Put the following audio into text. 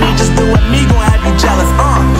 me just doing me gon' have you jealous. Uh.